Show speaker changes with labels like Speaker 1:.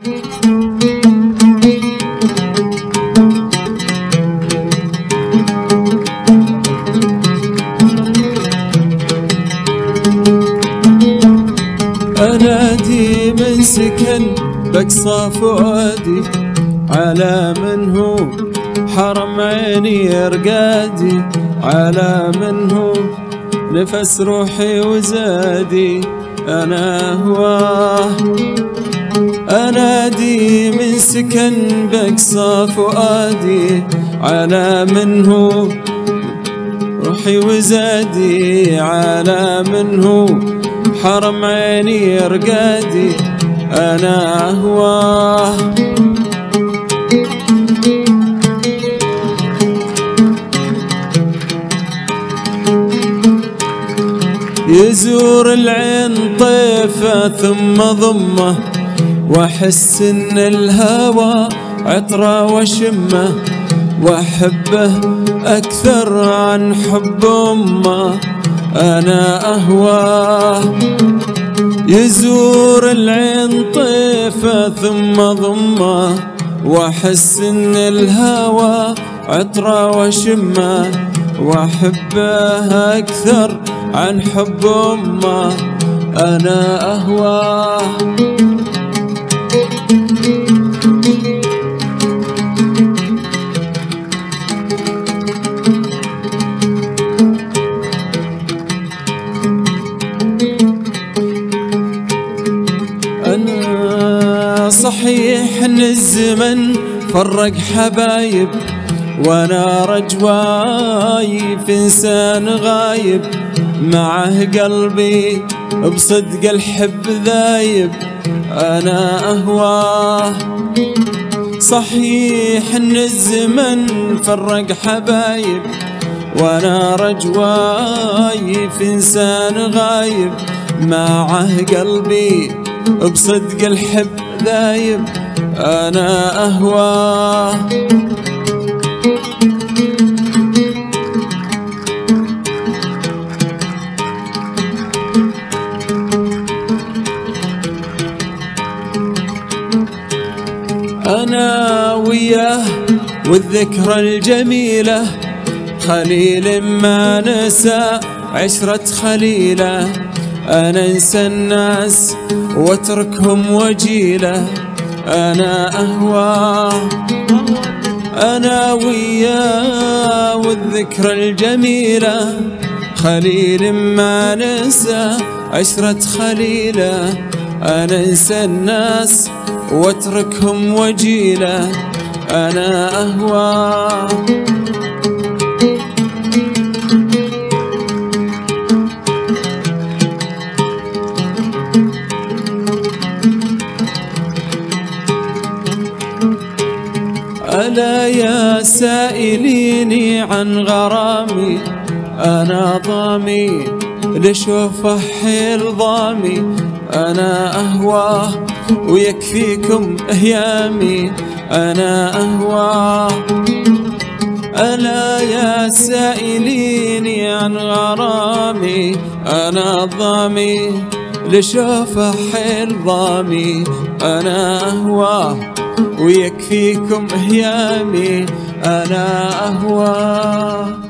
Speaker 1: أنادي من سكن بقصى فؤادي على من هو حرم عيني رقادي على من هو نفس روحي وزادي أنا هواه أنادي من سكن بقصى فؤادي على من هو روحي وزادي. على من هو حرم عيني رقادي. أنا هواه يزور العين طيفة ثم ضمة. واحس إن الهوى عطرة وشمة وأحبه أكثر عن حب أمة. أنا اهواه يزور العين طيفة ثم ضمة وأحس إن الهوى عطرة وشمة وأحبه أكثر عن حب أمة. أنا اهواه صحيح إن الزمن فرق حبايب وأنا رجواي في إنسان غايب. معه قلبي بصدق الحب ذايب. أنا أهواه صحيح إن الزمن فرق حبايب وأنا رجواي في إنسان غايب. معه قلبي بصدق الحب ذايب أنا أهواه أنا وياه والذكرى الجميلة خليل ما نسى عشرة خليلة. أنا أنسى الناس واتركهم وجيله. أنا أهواه أنا وياه والذكرى الجميلة. خليل ما ننسى عشرة خليلة. أنا أنسى الناس واتركهم وجيلة. أنا أهواه ألا يا سائليني عن غرامي. أنا ضامي لشوف حيل ضامي. أنا أهواه ويكفيكم أيامي. أنا أهواه ألا يا سائليني عن غرامي. أنا ضامي لشوف حيل ضامي. أنا أهواه ويكفيكم هيامي أنا أهواه